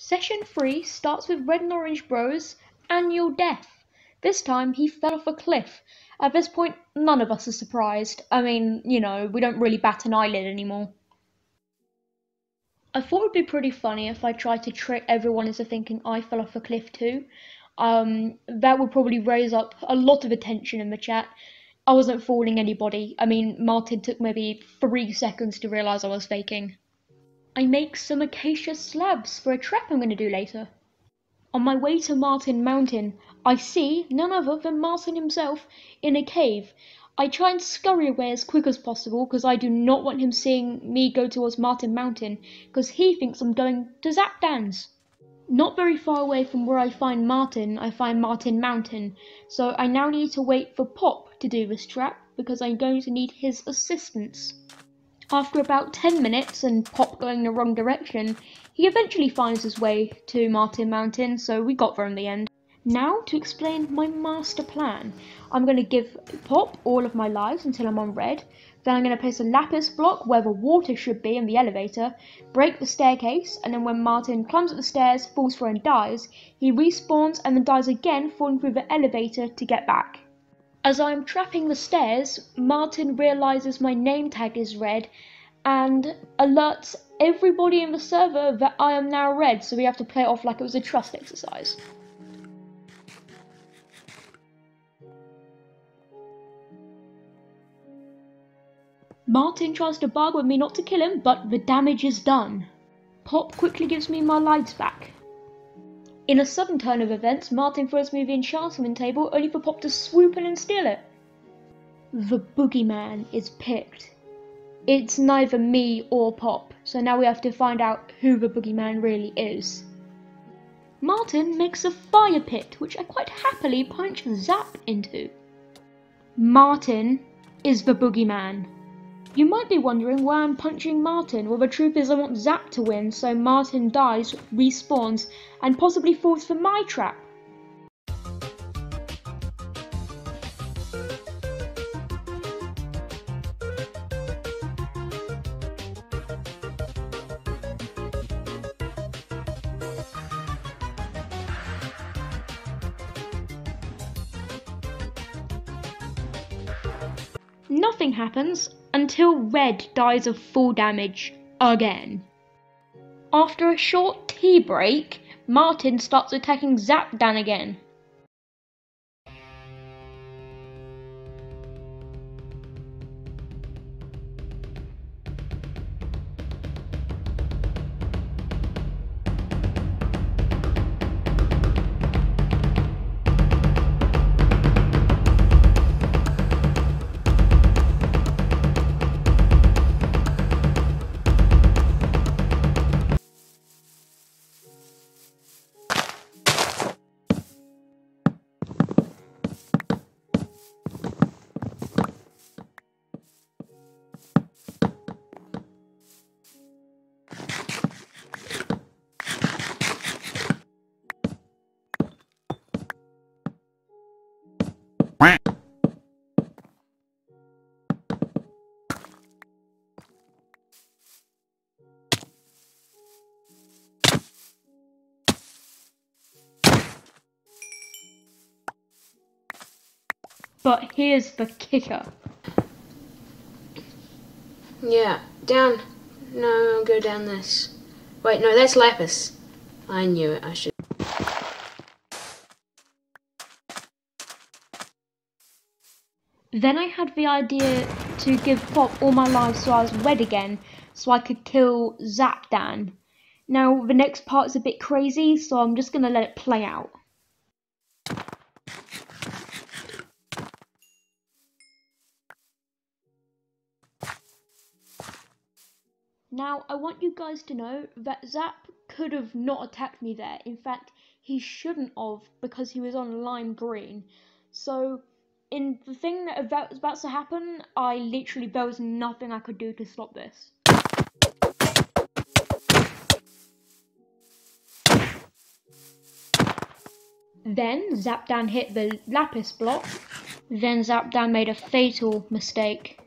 Session 3 starts with Red and Orange Bros' annual death. This time he fell off a cliff. At this point, none of us are surprised. I mean, you know, we don't really bat an eyelid anymore. I thought it'd be pretty funny if I tried to trick everyone into thinking I fell off a cliff too. Um, that would probably raise up a lot of attention in the chat. I wasn't fooling anybody. I mean, Martin took maybe three seconds to realise I was faking. I make some acacia slabs for a trap I'm going to do later. On my way to Martin Mountain, I see none other than Martin himself in a cave. I try and scurry away as quick as possible because I do not want him seeing me go towards Martin Mountain because he thinks I'm going to Zapdan's. Not very far away from where I find Martin, I find Martin Mountain, so I now need to wait for Pop to do this trap because I'm going to need his assistance. After about 10 minutes and Pop going the wrong direction, he eventually finds his way to Martin Mountain, so we got there in the end. Now to explain my master plan. I'm going to give Pop all of my lives until I'm on red, then I'm going to place a lapis block where the water should be in the elevator, break the staircase, and then when Martin climbs up the stairs, falls through and dies, he respawns and then dies again falling through the elevator to get back. As I'm trapping the stairs, Martin realizes my name tag is red and alerts everybody in the server that I am now red, so we have to play it off like it was a trust exercise. Martin tries to bargain with me not to kill him, but the damage is done. Pop quickly gives me my lives back. In a sudden turn of events, Martin throws me the table only for Pop to swoop in and steal it. The boogeyman is picked. It's neither me or Pop, so now we have to find out who the boogeyman really is. Martin makes a fire pit, which I quite happily punch Zap into. Martin is the boogeyman. You might be wondering why I'm punching Martin. Well, the truth is I want Zap to win, so Martin dies, respawns, and possibly falls for my trap. Nothing happens until Red dies of full damage again. After a short tea break, Martin starts attacking Zapdan again. But here's the kicker. Yeah, down. No, go down this. Wait, no, that's Lapis. I knew it, I should. Then I had the idea to give Pop all my lives so I was red again, so I could kill Zapdan. Now, the next part is a bit crazy, so I'm just gonna let it play out. Now, I want you guys to know that Zap could have not attacked me there. In fact, he shouldn't have because he was on lime green. So, in the thing that was about to happen, I literally, there was nothing I could do to stop this. Then Zapdan hit the lapis block. Then Zapdan made a fatal mistake.